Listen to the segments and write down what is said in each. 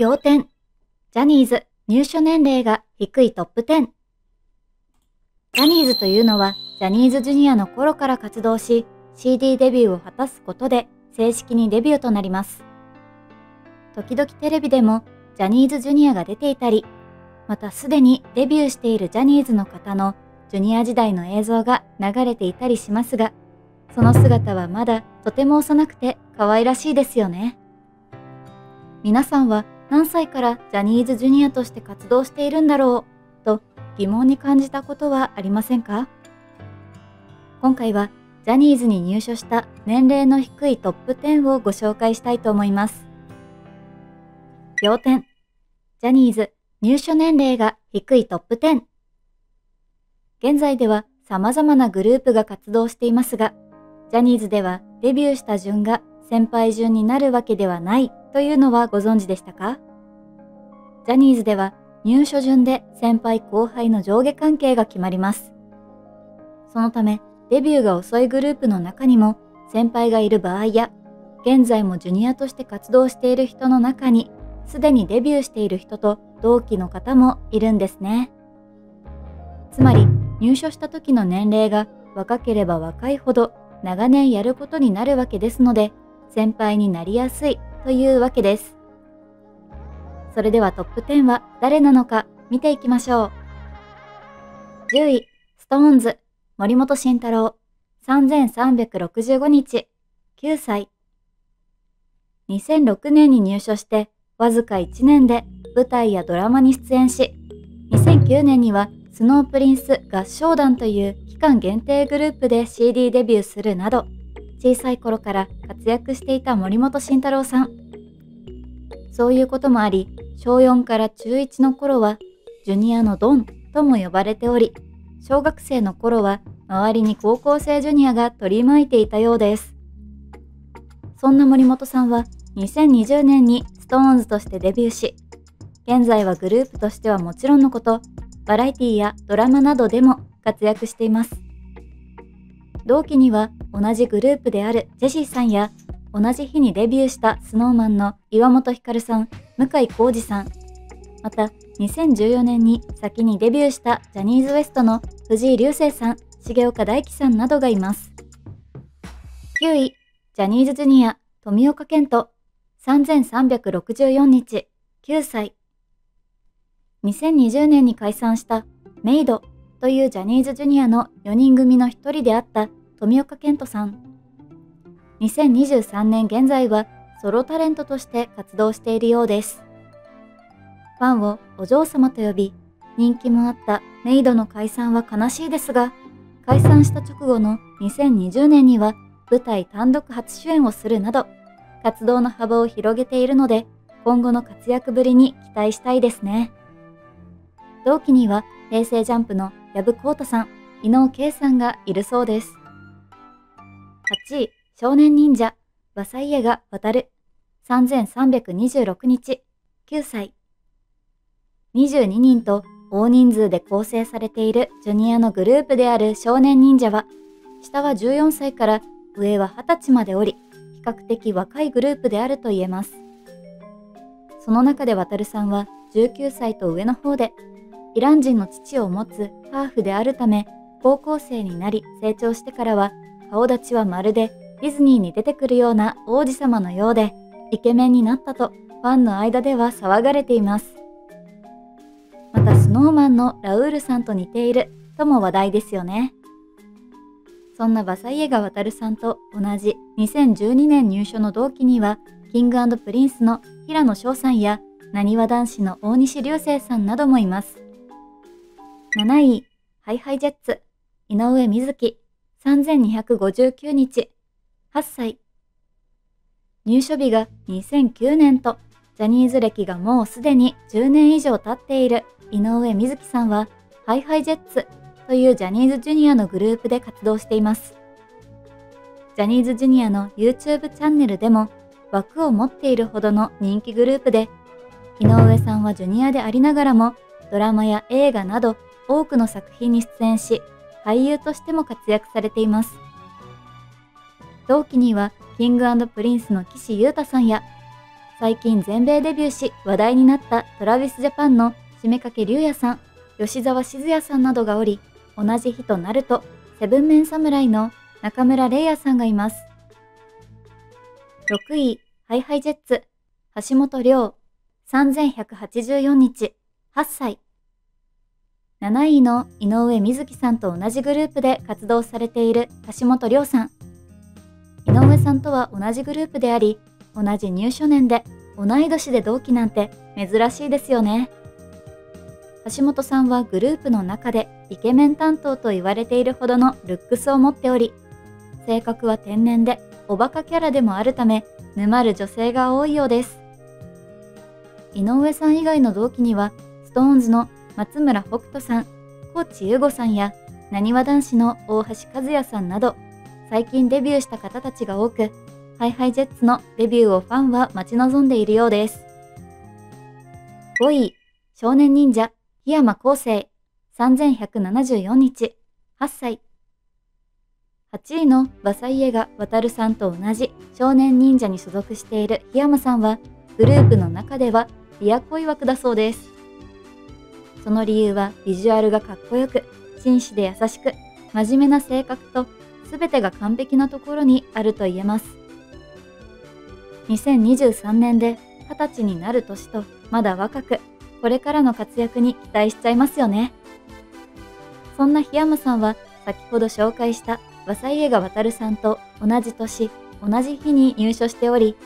仰天ジャニーズ入所年齢が低いトップ10ジャニーズというのはジャニーズジュニアの頃から活動し CD デビューを果たすことで正式にデビューとなります。時々テレビでもジャニーズジュニアが出ていたりまたすでにデビューしているジャニーズの方のジュニア時代の映像が流れていたりしますがその姿はまだとても幼くて可愛らしいですよね。皆さんは何歳からジャニーズジュニアとして活動しているんだろうと疑問に感じたことはありませんか？今回はジャニーズに入所した年齢の低いトップ10をご紹介したいと思います。要点。ジャニーズ入所年齢が低いトップ10現在では様々なグループが活動していますが、ジャニーズではデビューした順が先輩順になるわけではない。というのはご存知でしたか？ジャニーズでは入所順で先輩後輩の上下関係が決まります。そのため、デビューが遅いグループの中にも先輩がいる場合や、現在もジュニアとして活動している人の中に、すでにデビューしている人と同期の方もいるんですね。つまり、入所した時の年齢が若ければ若いほど長年やることになるわけですので、先輩になりやすいというわけです。それではトップ10は誰なのか見ていきましょう。10位、ストーンズ、森本慎太郎、3365日、9歳。2006年に入所して、わずか1年で舞台やドラマに出演し、2009年にはスノープリンス合唱団という期間限定グループで CD デビューするなど、小さい頃から活躍していた森本慎太郎さん。そういうこともあり、小4から中1の頃は、ジュニアのドンとも呼ばれており、小学生の頃は周りに高校生ジュニアが取り巻いていたようです。そんな森本さんは2020年に SixTONES としてデビューし、現在はグループとしてはもちろんのこと、バラエティやドラマなどでも活躍しています。同期には同じグループであるジェシーさんや同じ日にデビューした SnowMan の岩本照さん、向井浩二さん、また2014年に先にデビューしたジャニーズ WEST の藤井流星さん、重岡大樹さんなどがいます。9位、ジャニーズジュニア、富岡健人、3364日、9歳。2020年に解散したメイドというジャニーズジュニアの4人組の一人であった富岡健人さん。2023年現在はソロタレントとして活動しているようです。ファンをお嬢様と呼び、人気もあったメイドの解散は悲しいですが、解散した直後の2020年には舞台単独初主演をするなど、活動の幅を広げているので、今後の活躍ぶりに期待したいですね。同期には平成ジャンプの藪浩太さん、伊能圭さんがいるそうです。8位、少年忍者、バサイエが渡る、3326日、9歳。22人と大人数で構成されているジュニアのグループである少年忍者は、下は14歳から上は20歳までおり、比較的若いグループであると言えます。その中で渡さんは19歳と上の方で、イラン人の父を持つハーフであるため、高校生になり成長してからは、顔立ちはまるでディズニーに出てくるような王子様のようで、イケメンになったとファンの間では騒がれています。また Snow Man のラウールさんと似ているとも話題ですよね。そんなヴァサイェガ渉さんと同じ2012年入所の同期には、 King & Prince の平野紫耀さんや、なにわ男子の大西流星さんなどもいます。7位、 HiHi Jets、井上瑞稀、3259日、8歳。入所日が2009年と、ジャニーズ歴がもうすでに10年以上経っている井上瑞希さんは、ハイハイジェッツというジャニーズジュニアのグループで活動しています。ジャニーズジュニアの YouTube チャンネルでも枠を持っているほどの人気グループで、井上さんはジュニアでありながらもドラマや映画など多くの作品に出演し、俳優としても活躍されています。同期には King & Prince の岸優太さんや最近全米デビューし話題になった Travis Japan の七五三掛龍也さん、吉澤閑也さんなどがおり、同じ日となると、7 MEN 侍の中村嶺亜さんがいます。6位、 HiHi Jets、橋本涼、3184日、8歳。7位の井上瑞希さんと同じグループで活動されている橋本涼さん。井上さんとは同じグループであり、同じ入所年で同い年で同期なんて珍しいですよね。橋本さんはグループの中でイケメン担当と言われているほどのルックスを持っており、性格は天然でおバカキャラでもあるため、沼る女性が多いようです。井上さん以外の同期には、SixTONES の松村北斗さん、高知優吾さんや、なにわ男子の大橋和也さんなど、最近デビューした方たちが多く、HiHiJets のデビューをファンは待ち望んでいるようです。5位、少年忍者、檜山康生、3174日、8歳。8位のバサイエが渡さんと同じ少年忍者に所属している檜山さんは、グループの中ではリア恋枠だそうです。その理由はビジュアルがかっこよく、紳士で優しく、真面目な性格と全てが完璧なところにあると言えます。2023年で20歳になる年とまだ若く、これからの活躍に期待しちゃいますよね。そんな檜山さんは先ほど紹介した和西江川渉さんと同じ年、同じ日に入所しており、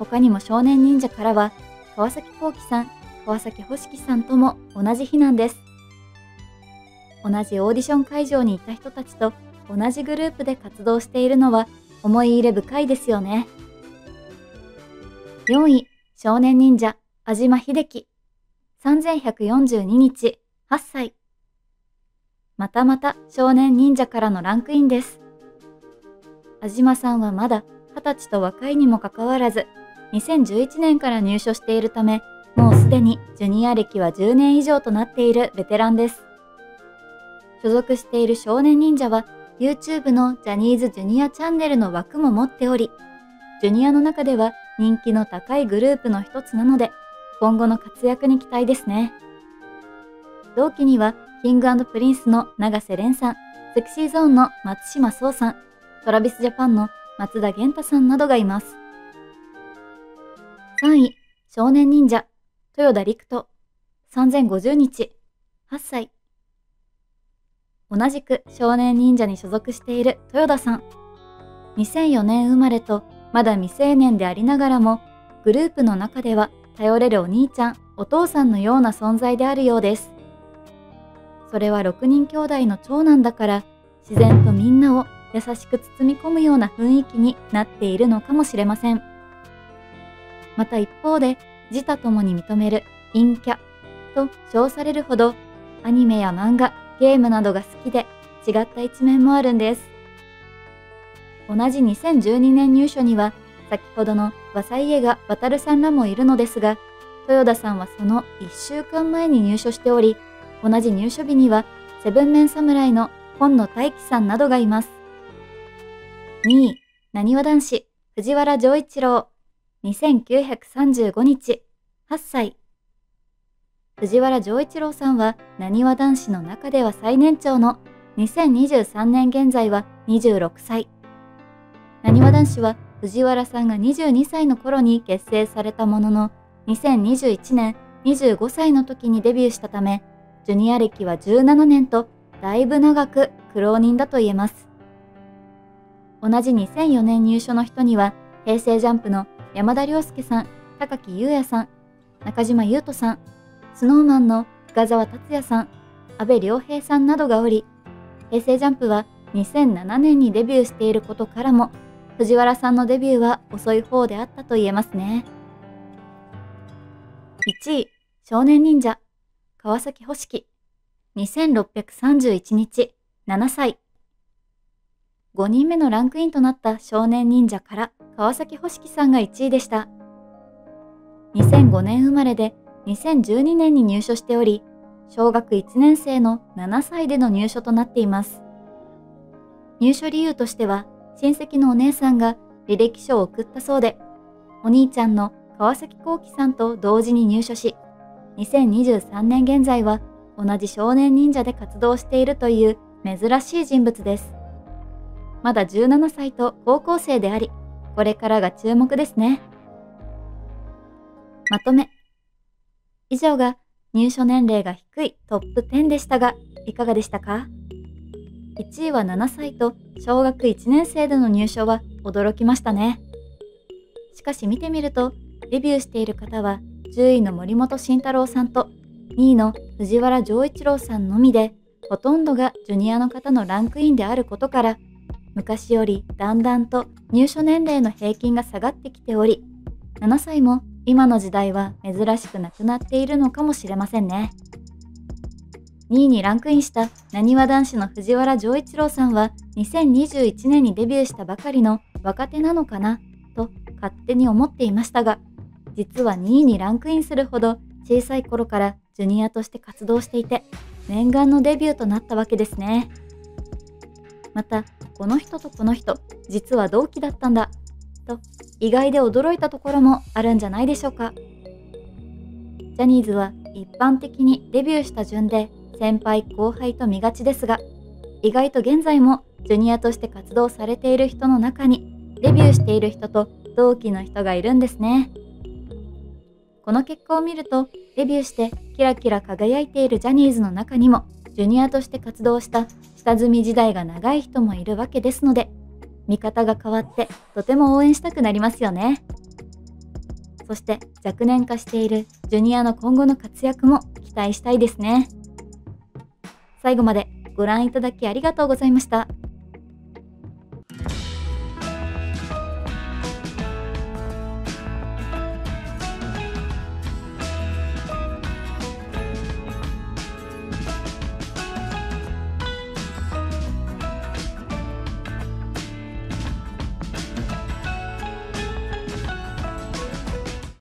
他にも少年忍者からは川崎幸喜さん、川崎星樹さんとも同じ日なんです。同じオーディション会場にいた人たちと同じグループで活動しているのは思い入れ深いですよね。4位、少年忍者、安島秀樹。3142日、8歳。またまた少年忍者からのランクインです。安嶋さんはまだ20歳と若いにもかかわらず、2011年から入所しているため、もうすでにジュニア歴は10年以上となっているベテランです。所属している少年忍者は YouTube のジャニーズジュニアチャンネルの枠も持っており、ジュニアの中では人気の高いグループの一つなので、今後の活躍に期待ですね。同期には、 King & Prince の永瀬廉さん、セクシーゾーンの松島壮さん、トラビスジャパンの松田玄太さんなどがいます。3位、少年忍者、豊田陸斗、3050日、8歳。同じく少年忍者に所属している豊田さん。2004年生まれとまだ未成年でありながらも、グループの中では頼れるお兄ちゃん、お父さんのような存在であるようです。それは6人兄弟の長男だから、自然とみんなを優しく包み込むような雰囲気になっているのかもしれません。また一方で、自他ともに認める陰キャと称されるほど、アニメや漫画、ゲームなどが好きで違った一面もあるんです。同じ2012年入所には、先ほどの和西家が渡さんらもいるのですが、豊田さんはその1週間前に入所しており、同じ入所日には、セブンメン侍の本野大輝さんなどがいます。2位、なにわ男子、藤原丈一郎、2935日、8歳。藤原丈一郎さんは、なにわ男子の中では最年長の、2023年現在は26歳。なにわ男子は藤原さんが22歳の頃に結成されたものの、2021年25歳の時にデビューしたため、ジュニア歴は17年とだいぶ長く苦労人だと言えます。同じ2004年入所の人には、平成ジャンプの山田涼介さん、高木優也さん、中島優斗さん、スノーマンの深澤達也さん、阿部良平さんなどがおり、平成ジャンプは2007年にデビューしていることからも藤原さんのデビューは遅い方であったと言えますね。1位、少年忍者、川崎星樹、2631日、7歳。5人目のランクインとなった少年忍者から川崎星樹さんが1位でした。2005年生まれで2012年に入所しており、小学1年生の7歳での入所となっています。入所理由としては、親戚のお姉さんが履歴書を送ったそうで、お兄ちゃんの川崎幸輝さんと同時に入所し、2023年現在は同じ少年忍者で活動しているという珍しい人物です。まだ17歳と高校生であり、これからが注目ですね。まとめ。以上が入所年齢が低いトップ10でしたが、いかがでしたか ?1 位は7歳と小学1年生での入所は驚きましたね。しかし見てみると、デビューしている方は10位の森本慎太郎さんと2位の藤原丈一郎さんのみで、ほとんどがジュニアの方のランクインであることから、昔よりだんだんと入所年齢の平均が下がってきており、7歳も今の時代は珍しくなくなっているのかもしれませんね。2位にランクインしたなにわ男子の藤原丈一郎さんは2021年にデビューしたばかりの若手なのかなと勝手に思っていましたが実は2位にランクインするほど小さい頃からジュニアとして活動していて念願のデビューとなったわけですねまたこの人とこの人実は同期だったんだと意外で驚いたところもあるんじゃないでしょうか。ジャニーズは一般的にデビューした順で先輩後輩と見がちですが意外と現在もジュニアとして活動されている人の中にデビューしている人と同期の人がいるんですね。この結果を見るとデビューしてキラキラ輝いているジャニーズの中にもジュニアとして活動した下積み時代が長い人もいるわけですので見方が変わってとても応援したくなりますよねそして若年化しているジュニアの今後の活躍も期待したいですね最後までご覧いただきありがとうございました。